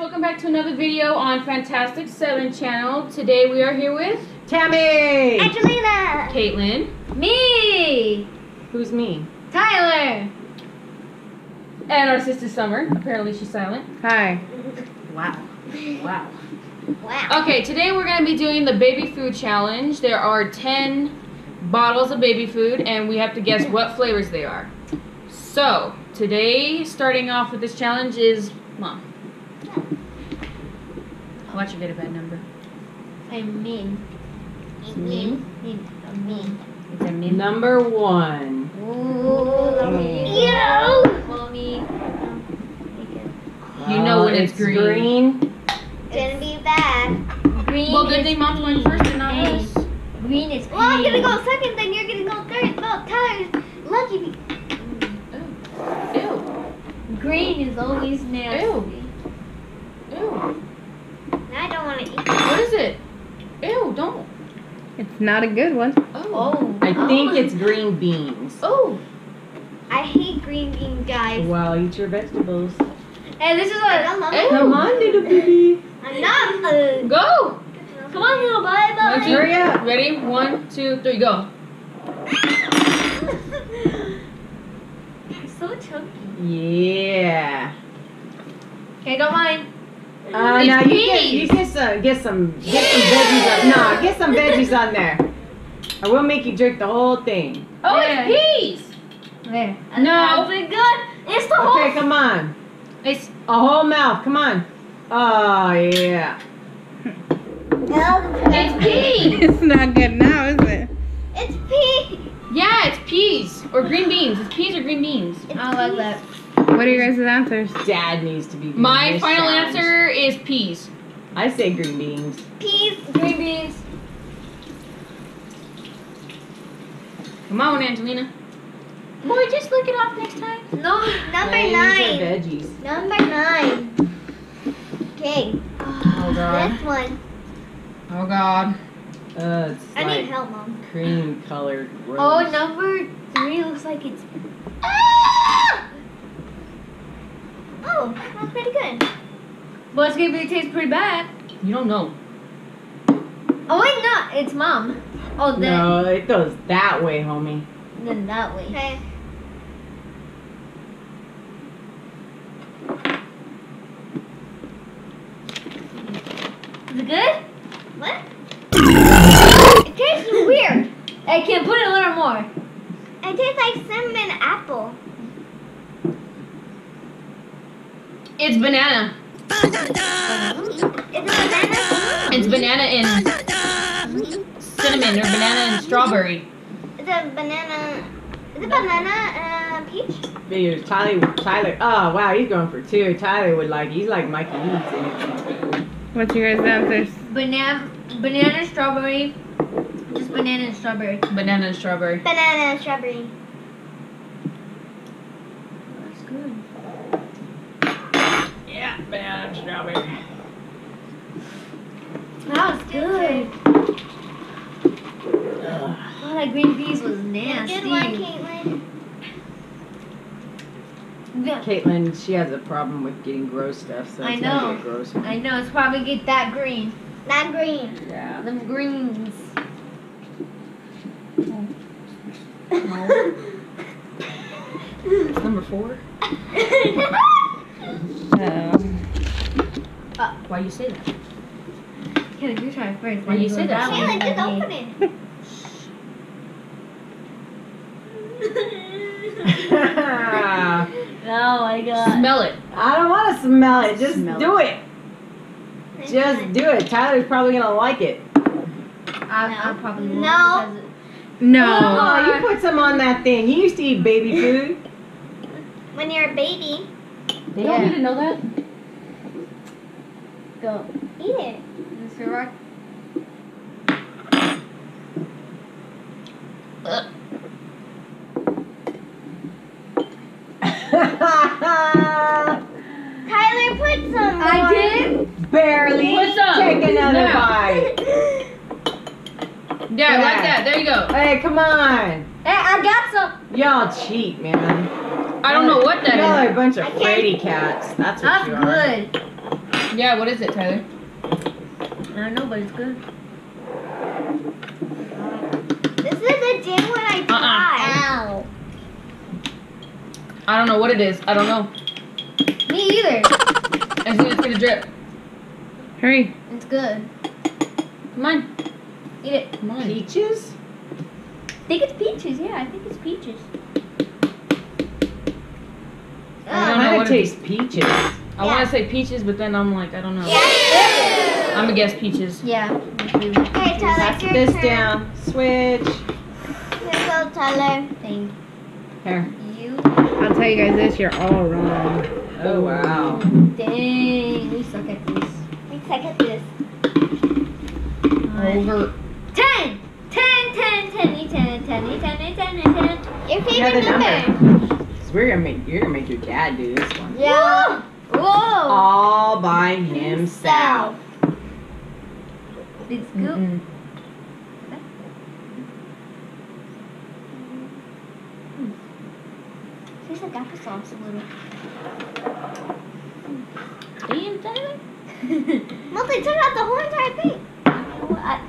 Hey guys, welcome back to another video on Fantastic 7 channel. Today we are here with Tammy! Angelena! Katelyn. Me! Who's me? Tyler! And our sister Summer. Apparently she's silent. Hi. Wow. Wow. Wow. Okay, today we're going to be doing the baby food challenge. There are 10 bottles of baby food and we have to guess what flavors they are. So, today starting off with this challenge is Mom. Watch you get a bad number. I'm mean. Mean? Mean. I'm mean. It's a min. Number one. Ooh, Mm. Ew! Mommy. You know when it's green. green. It's gonna be bad. Green Well, good is thing Mom's going first and not Hey. us. Green is Well, I'm gonna go second, then you're gonna go third. No, Tyler's lucky. me. Ew. Green is always nasty. Ew. Ew. I don't wanna eat What is it? Ew, don't. It's not a good one. Oh. Oh. I think oh. it's green beans. Oh. I hate green beans, guys. Well, eat your vegetables. Hey, this is what. Ew. Come on, little baby. I'm not. Uh, Go. come on, little bye bye. One, two, Hurry up. Ready? One, two, three, go. so chunky. Yeah. Okay, don't mind. Uh, It's now you get, peas. you get some, get some, get some veggies on. Nah, get some veggies on there. I will make you drink the whole thing. Oh, Yeah. it's peas. There. No. That's it good. It's the whole. Okay, come on. It's A whole mouth. Come on. Oh yeah. it's peas. It's not good now, is it? It's peas. Yeah, it's peas or green beans. It's peas or green beans. I like that. What are your guys' answers? Dad needs to be. doing My this final challenge. answer is peas. I say green beans. Peas, green beans. Come on, Angelena. Boy, just look it off next time. No, number Hey, nine. Are veggies. Number nine. Okay. Oh God. This one. Oh God. Uh, it's I like need help, mom. cream colored. Rose. Oh, number three looks like it's. Ah! Oh, that's pretty good. But it's gonna be taste pretty bad. You don't know. Oh wait, no, it's mom. Oh, then No, it goes that way, homie. then that way. Okay. Is it good? What? it tastes weird. I can put it a little more. It tastes like cinnamon apple. It's banana. Is it banana? It's banana and cinnamon or banana and strawberry. Is it banana? Is it banana uh, peach? Figures Tyler, Tyler. Oh wow, he's going for two. Tyler would like. He's like Mikey Eats. What's your guys' answers? Banana, banana, strawberry. Just banana and strawberry. Banana and strawberry. Banana and strawberry. That's good. yeah, banana and strawberry. That was good. Oh, that green peas was nasty. Good one, Katelyn. Yeah, Katelyn, she has a problem with getting gross stuff, so I know. gross one. I know it's probably get that green. Not green. Yeah. Them greens. It's number four. Um, Why you say that? Can you try first? Why then you say that? one, just open it. Oh my god. Smell it. I don't want to smell it. Just Smell do it. Just do it. Tyler's probably gonna like it. I, I probably won't No. no. Oh, you put some on that thing. You used to eat baby food. When you're a baby, They don't need to know that. It- Go. eat it. Mr. Rock. Tyler, put some more. I did? Barely. Put some. Take another Now. bite. Yeah, Yeah. like that. There you go. Hey, come on. Hey, I got some. Y'all cheat, man. I don't know what that Y'all is. are a bunch of I fraidy cats. That's what That's you are. good. Yeah, what is it, Tyler? I don't know, but it's good. This is the gym when I Uh-uh. tried. Ow. I don't know what it is. I don't know. Me either. I think it's gonna drip. Hurry. It's good. Come on. Eat it. Come on. Peaches? I think it's peaches. Yeah, I think it's peaches. I don't know Kind what of it- taste peaches. I want to say peaches, but then I'm like, I don't know. Yeah. I'm gonna guess peaches. Yeah. Okay, Tyler, Pass your this turn. down. Switch. Here go, Tyler. Thank Here. you. I'll tell you guys this, you're all wrong. Oh wow. Dang, we suck at this. Wait a second, this. Over. Ten! Ten, ten, ten, ten, ten, ten, ten, ten, ten. Your Yeah, favorite number. number. Cause we're gonna make you're gonna make your dad do this one. Yeah. Whoa! All by himself. Big scoop. Mm-mm. Tastes like applesauce a little. Damn, Tyler. Well, they took out the whole entire thing. I-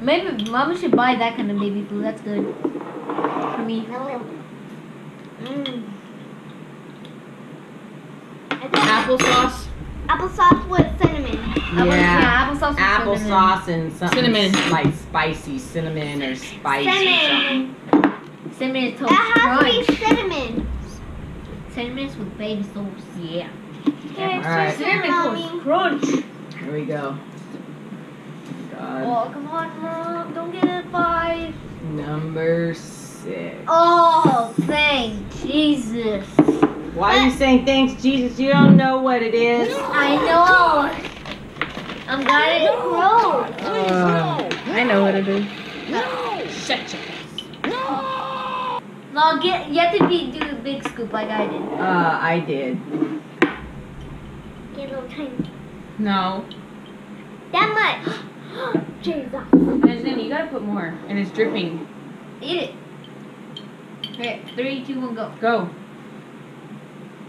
Maybe Mama should buy that kind of baby food. That's good for me. Mm. Applesauce. Applesauce with cinnamon. Apple- Yeah. applesauce. with cinnamon. And something Cinnamon. like spicy cinnamon or spice or. Cinnamon. Cinnamon is toast That has to be cinnamon. Cinnamon with baby sauce. Yeah. Here, All right. Cinnamon toast crunch. Here we go. God. Oh, come on, Mom. Don't get it five. Number six. Oh, thank Jesus. Why are you saying thanks, Jesus? You don't know what it is. I know. I'm glad it grows. Uh, I know what it is. No. Shut your No, get you have to be do a big scoop like I did. uh, I did. Get a little tiny. No. That much. Jesus. And then you gotta put more. And it's dripping. Eat it. Okay, three, two, one, go. Go.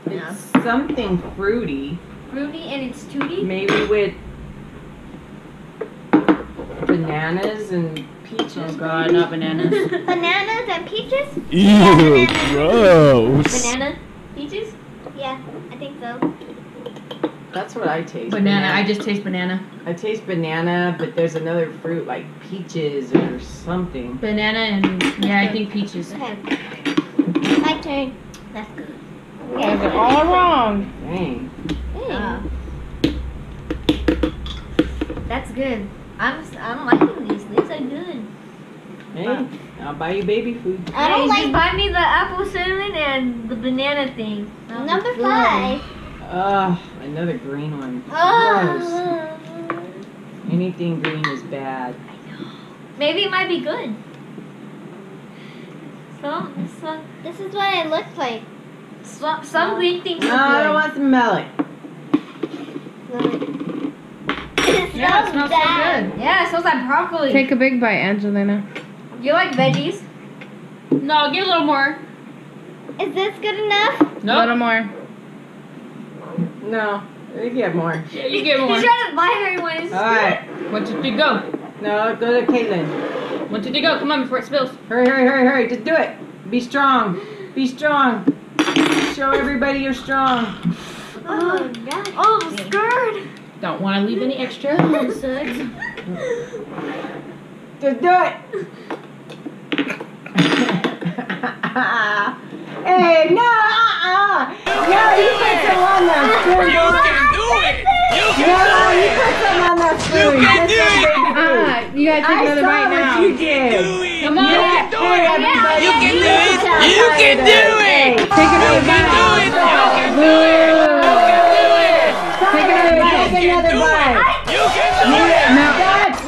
It's something fruity, Fruity and it's tooty. maybe with bananas and peaches. Oh god, not bananas. Bananas and peaches? Ew, gross. Banana peaches. Yeah, I think so. That's what I taste. Banana. I just taste banana. I taste banana, but there's another fruit like peaches or something. Banana and yeah, I think peaches. Okay. My turn. That's good. You guys are all wrong. Dang. That's good. I'm s- I'm liking these. These are good. Hey, I'll buy you baby food. I don't Hey, like just buy me the apple cinnamon and the banana thing. That'll number good. five. Ugh, another green one. Gross. Oh. Anything green is bad. I know. Maybe it might be good. So, some This is what it looks like. Some, some green things No, are I don't want to smell it. It Yeah, it smells so bad. good. Yeah, it smells like broccoli. Take a big bite, Angelena. you like veggies? No, get a little more. Is this good enough? No, a little more. No, you get more. Yeah, you get more. He's trying to buy everyone. It's All right. One, two, three, go. No, go to Katelyn. One, two, three, go. Come on before it spills. Hurry, hurry, hurry, hurry. Just do it. Be strong. Be strong. Show everybody you're strong. Oh, God. Oh, I'm scared. Don't want to leave any extra. Just do it. hey, no, uh-uh. No, you put some on that spoon. You can do it. You No, can you put some on that spoon. You can do it. baby. Ah, you gotta take I another saw bite what now. you did. do it. Come on. You can do Hey, it. everybody, You can do it. You can do it. Take can do it. You can do it. You can do it. Take another bite. Take another bite. You can do it. Now,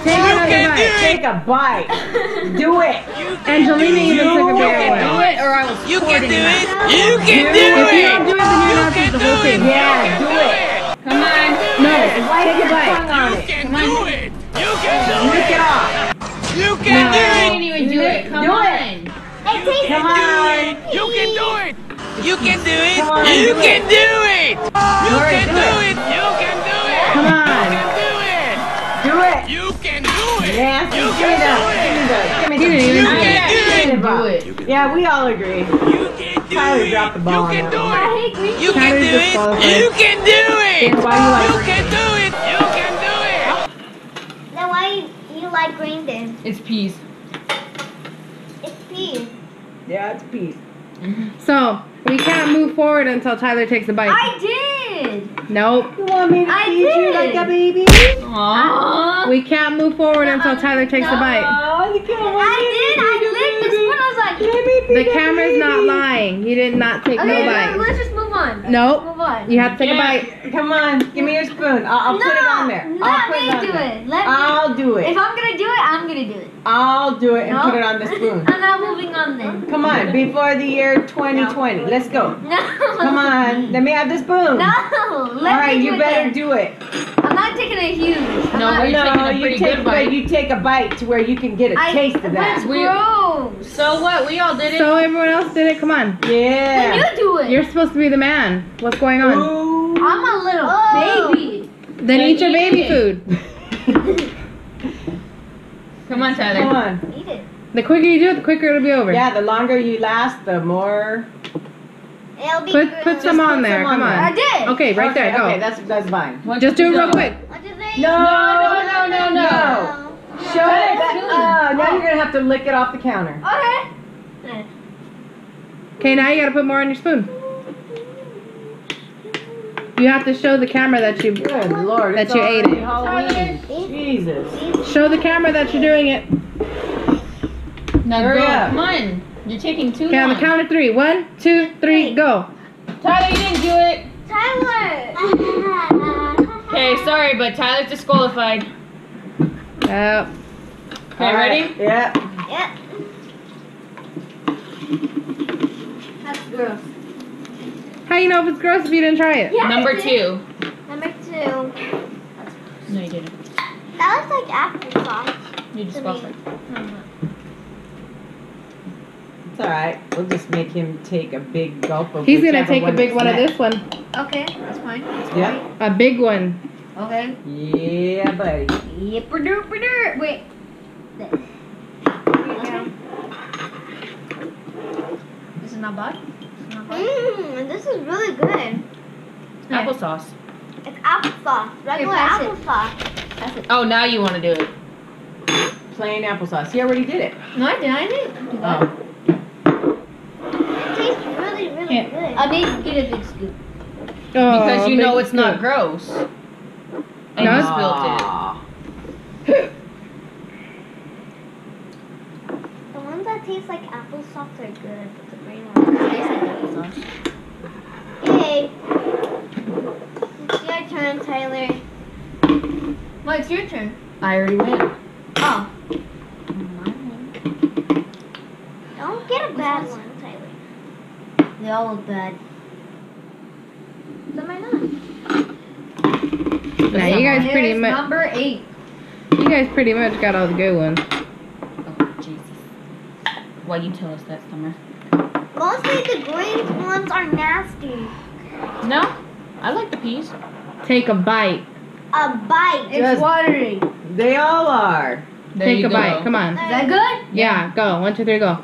take another bite. Take a bite. Do it. Angelena even took a bite. You can do it, or I was You can do it. You can do it. If you don't do it, then you're not the whole thing. Yeah, do it. Come on. No, Why take a bite. You can do it. You can do it. You can do it. You can do it. Come on. Come on. You can do it. You can do it. On, You do can it. do it. You Alright, can do do it. it. You can do it. Come on! You can do it. Do it. You can do it. Nancy, You give me can that. do Give me it. that. Give me You that. didn't You do can it. do it. Do it. Yeah, we all agree. You can do Tyler it. dropped the ball You on can that do one. I it. hate. You can do it. You can do it. You like You green? can do it. You can do it. Then why you, you like green then? It's peas. It's peas. Yeah, it's peace. So we can't move forward until Tyler takes a bite. I did. Nope. You want me to I feed you like a baby? Aww. We can't move forward until Tyler takes a bite. Oh, you can't I did. I licked the spoon. I was like, Let me feed The that camera's not lying. You did not take okay, no bite. let's just move on. Nope. Move on. You have to take a bite. Come on, give me your spoon. I'll, I'll no, put it on there. Let I'll put me it on do there. it. Let. I'll do it. If I'm gonna do it, I'm gonna do it. I'll do it and No. put it on the spoon. I'm not moving on then. Come on, before the year 2020. Let's go. No. Come on, let me have the spoon. No. All Let right, me do it. All right, you it better then. do it. I'm not taking a huge. I'm No, not, but you're taking no, a you take, good but bite. you take a bite to where you can get a I, taste of That's that. We- gross. So what? We all did it. So everyone else did it. Come on. Yeah. Then you do it. You're supposed to be the man. What's going on? Ooh. I'm a little Oh. baby. Then Then eat your baby it. food. Come on, Tyler. Come on. Eat it. The quicker you do it, the quicker it'll be over. Yeah, the longer you last, the more. It'll be Put good. put some put on there. some on Come there. I did. Okay, right okay, there. Go. Okay, that's that's fine. One, Just do it real go. quick. What did they? No, no, no, no, no. no. Show it. Uh, now you're gonna have to lick it off the counter. Okay. Okay, now you gotta put more on your spoon. You have to show the camera that you Good lord. That you ate it. Halloween. Jesus. show the camera that you're doing it. Now Hurry go. up. Come on. You're taking too Okay, on the count of three. One, two, three, go. Tyler, you didn't do it. Tyler. Okay, sorry, but Tyler's disqualified. Yep. Okay, All right, ready? Yeah. Yep. That's gross. How you know if it's gross if you didn't try it? Yeah, Number two. Number two. No, you didn't. That looks like applesauce. You're disqualified. It's all right. We'll just make him take a big gulp of. This. He's gonna take a big one of this one. Okay, that's fine. Yeah. A big one. Okay. Yeah, buddy. Yipper dooper dur. Wait. This. Okay. This is not bad. This is not bad. Mmm, this is really good. Applesauce. It's applesauce. Regular pass it. applesauce. That's it. Oh, now you want to do it. Plain applesauce. You already did it. No, I didn't. I didn't do. Oh. It tastes really, really Yeah. good. I made get a big scoop. Oh, Because you know big it's not gross. And No, you it's- spilled it. The ones that taste like applesauce are good, but the green ones taste like applesauce. Yay. It's your turn, Tyler. Well, it's your turn. I already went. Oh. Don't get a bad one, Tyler. They all look bad. Some are not. Nah, you guys pretty much, number eight. you guys pretty much got all the good ones. Oh, Jesus. Why you tell us that, Summer? Mostly the green ones are nasty. No, I like the peas. Take a bite. A bite. It's Just- watery. They all are. There Take a go. bite. Come on. Is that good? Yeah, go. One, two, three, go.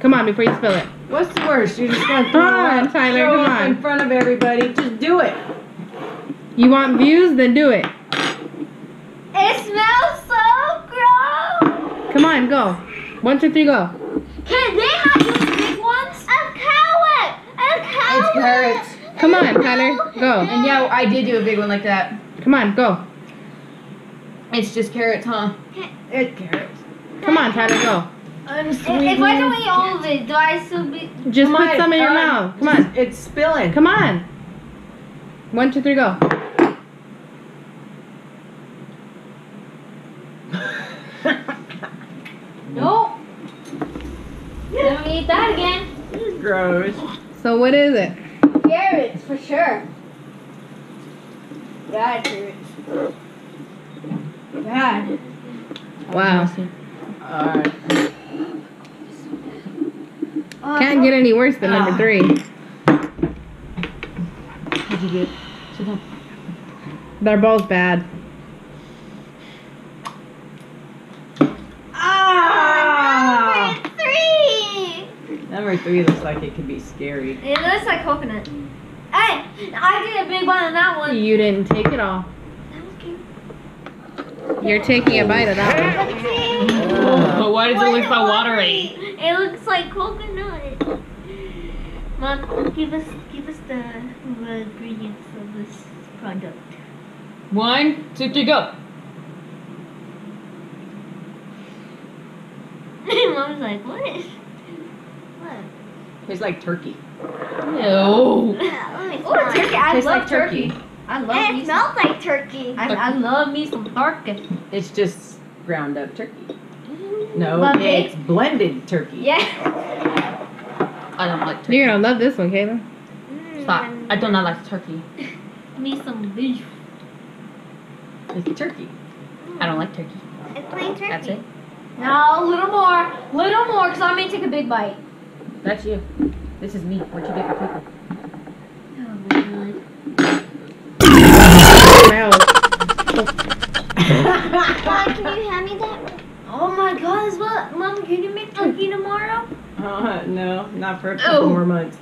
Come on before you spill it. What's the worst? You're just gonna throw Come on, Tyler, throw come on. in front of everybody. Just do it. You want views? Then do it. It smells so gross. Come on, go. One, two, three, go. Can they not use big ones? A carrot. A carrot. It's carrots. Come on, Tyler. Go. And yeah, I did do a big one like that. Come on, go. It's just carrots, huh? It's carrots. Come on, Tyler, go. If, if I don't eat all of it, do I still be? Just Come put on, some in your mouth. Come on. It's spilling. Come on. One, two, three, go. Nope. Let me eat that again. Gross. So what is it? Carrots for sure. Bad carrots. Bad. Wow. Alright. Can't get any worse than number Ah. three. good. Sit down. They're both bad. Ah! Number three. Number three looks like it could be scary. It looks like coconut. Hey, I did a big one on that one. You didn't take it all. You're taking a bite of that one. Let's. But why does it look so watery? It looks like coconut. Mom, give us give us the ingredients of this product. One, two, three, go. Mom's like, what? Tastes like turkey. No. Yeah, let me Oh, turkey! I Tastes love like turkey. turkey. I love And me it some. smells like turkey. I, I love me some turkey. It's just ground up turkey. No, But it's blended turkey. Yeah. I don't like turkey. You're gonna love this one, Kayla. Stop. I do not like turkey. Me some beef. It's turkey. I don't like turkey. It's plain turkey. That's it. No, a little more, little more, cause I may take a big bite. That's you. This is me. We're two different people. Oh my god. Mom, can you hand me that? Oh my god, is what? Mom, can you make turkey tomorrow? Uh, no, not for a couple Oh. more months.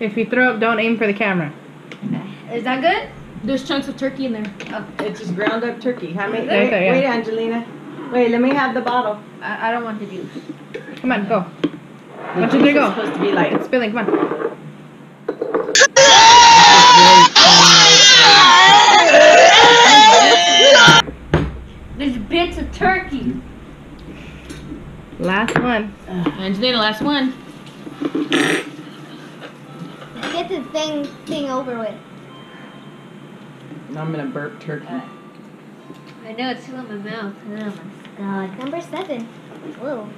If you throw up, don't aim for the camera. Is that good? There's chunks of turkey in there. It's just ground up turkey. How many? Right Wait, yeah. wait, Angelena. Wait, let me have the bottle. I, I don't want to do. Come on, go. The One, two, three, juice is go. supposed to be like. It's spilling. Come on. There's bits of turkey. Last one. Angelena, last one. Get the thing thing over with. I'm gonna burp turkey. I know it's still in my mouth. Oh my god. Number seven. Whoa.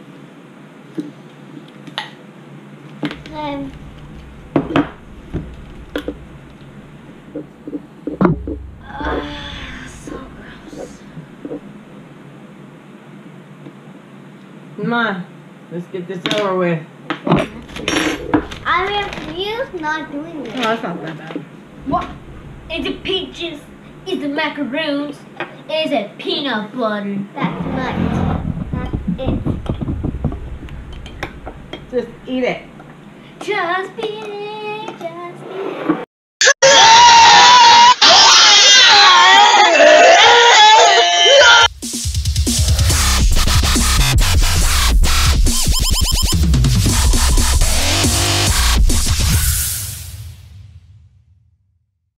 Ah, so gross. Come on, let's get this over with. I refuse not doing Oh, this. that's not that bad. What? Is it peaches? Is it macaroons? Is it peanut butter? That's not. That's it. Just eat it. Just be